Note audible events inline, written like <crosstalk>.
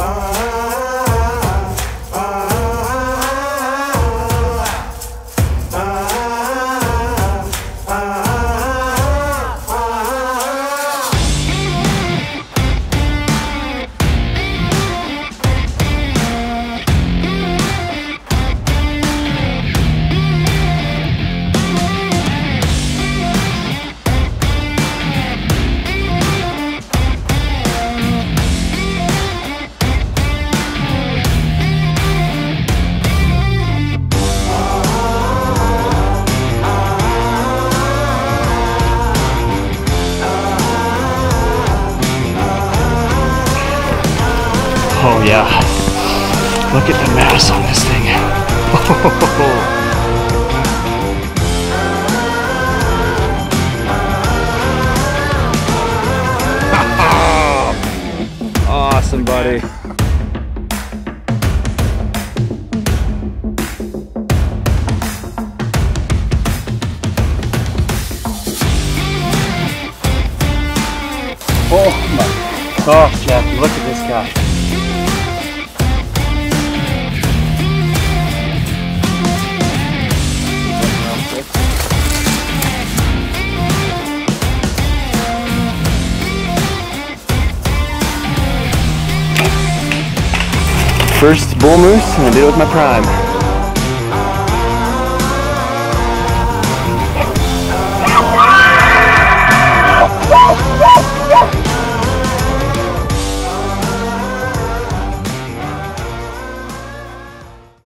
on. Oh yeah. Look at the mass on this thing. <laughs> awesome, buddy. Oh my gosh, Jackie, look at this guy. First bull moose, and I did it with my prime.